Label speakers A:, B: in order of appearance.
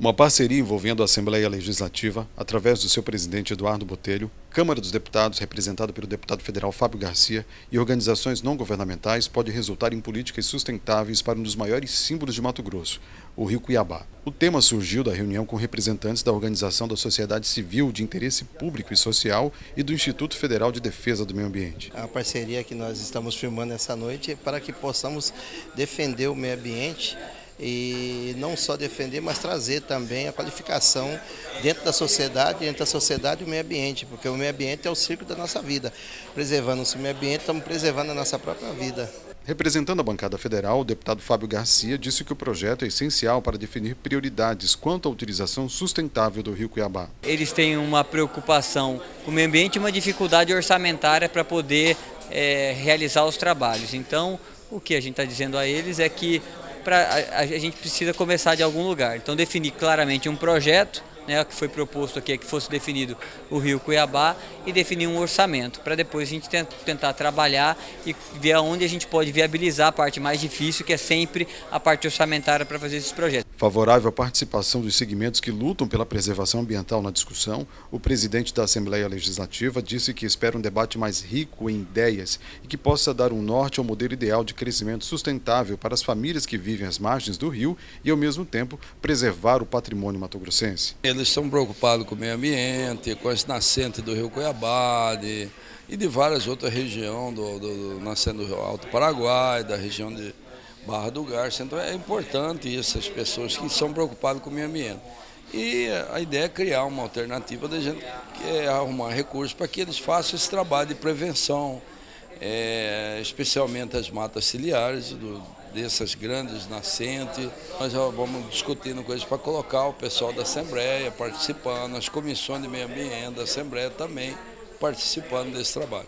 A: Uma parceria envolvendo a Assembleia Legislativa, através do seu presidente Eduardo Botelho, Câmara dos Deputados, representada pelo deputado federal Fábio Garcia, e organizações não governamentais, pode resultar em políticas sustentáveis para um dos maiores símbolos de Mato Grosso, o Rio Cuiabá. O tema surgiu da reunião com representantes da Organização da Sociedade Civil de Interesse Público e Social e do Instituto Federal de Defesa do Meio Ambiente.
B: A parceria que nós estamos firmando essa noite é para que possamos defender o meio ambiente e não só defender, mas trazer também a qualificação dentro da sociedade, dentro da sociedade e o meio ambiente, porque o meio ambiente é o círculo da nossa vida. Preservando o meio ambiente, estamos preservando a nossa própria vida.
A: Representando a bancada federal, o deputado Fábio Garcia disse que o projeto é essencial para definir prioridades quanto à utilização sustentável do rio Cuiabá.
C: Eles têm uma preocupação com o meio ambiente e uma dificuldade orçamentária para poder é, realizar os trabalhos. Então, o que a gente está dizendo a eles é que pra, a, a gente precisa começar de algum lugar. Então definir claramente um projeto né, que foi proposto aqui é que fosse definido o Rio Cuiabá e definir um orçamento, para depois a gente tentar trabalhar e ver aonde a gente pode viabilizar a parte mais difícil, que é sempre a parte orçamentária para fazer esses projetos.
A: Favorável à participação dos segmentos que lutam pela preservação ambiental na discussão, o presidente da Assembleia Legislativa disse que espera um debate mais rico em ideias e que possa dar um norte ao modelo ideal de crescimento sustentável para as famílias que vivem às margens do rio e, ao mesmo tempo, preservar o patrimônio matogrossense
D: eles estão preocupados com o meio ambiente, com as nascentes do rio Cuiabá de, e de várias outras regiões, do, do, do, nascendo do Alto Paraguai, da região de Barra do Garça. Então é importante essas pessoas que são preocupadas com o meio ambiente. E a ideia é criar uma alternativa da gente é arrumar recursos para que eles façam esse trabalho de prevenção, é, especialmente as matas ciliares do, dessas grandes nascentes. Nós já vamos discutindo coisas para colocar o pessoal da Assembleia participando, as comissões de meio ambiente da Assembleia também participando desse trabalho.